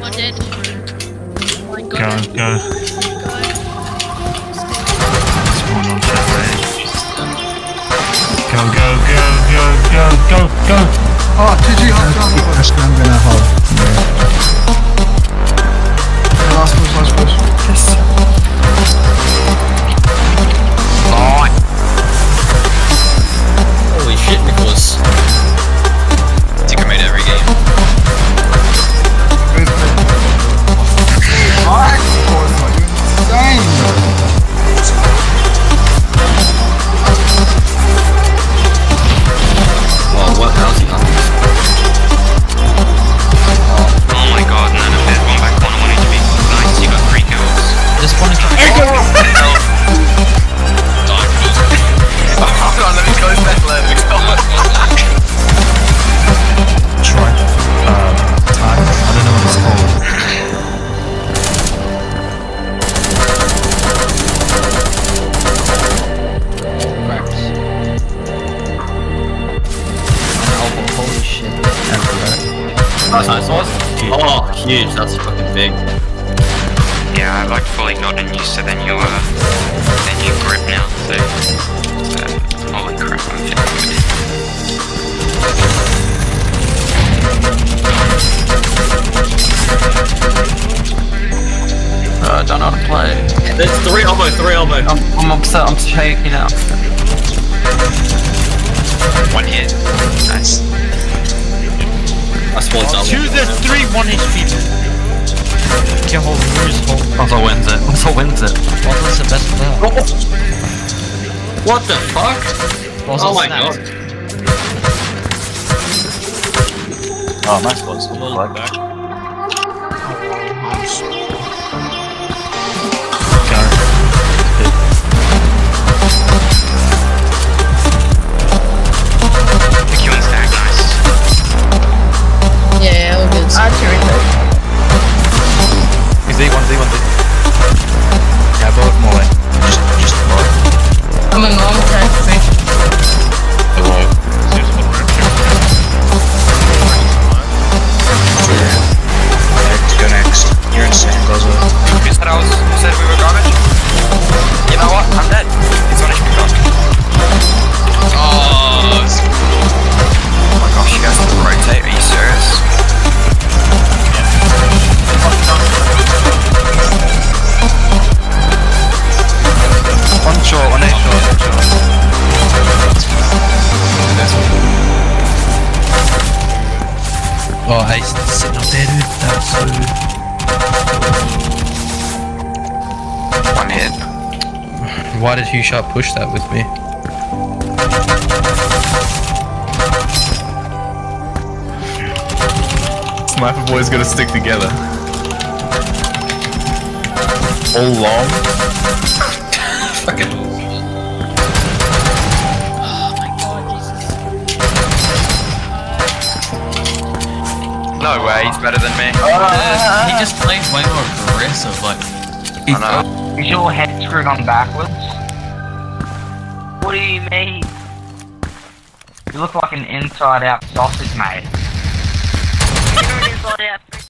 One dead. Oh my Go, god. go. Spawn on chat ready. Go, go, go, go, go, go, go! Oh, GG, hot jump. That's I'm gonna hold. Last push, last push. That's nice. Oh, huge. That's fucking big. Yeah, I like fully nodding you, so then you, uh, then you grip now, so. Uh, holy crap, I'm feeling good. Uh, don't know how to play. There's three elbow, three elbow. I'm, I'm upset, I'm shaking out. One hit. Nice. I spawned elbow. To the three, one HP. Get hold, where's hold? Also wins it. Also wins it. What was the best player? What the fuck? Was Oh it my Snap? god. Oh, nice boys. The Oh, hey, sitting up there, dude. That was One hit. Why did Hugh Sharp push that with me? Sniper boys gotta stick together. All long. No way, he's better than me. he just plays way more aggressive, like. I know. Is your head screwed on backwards? What do you mean? You look like an inside out sausage, mate. You're an inside out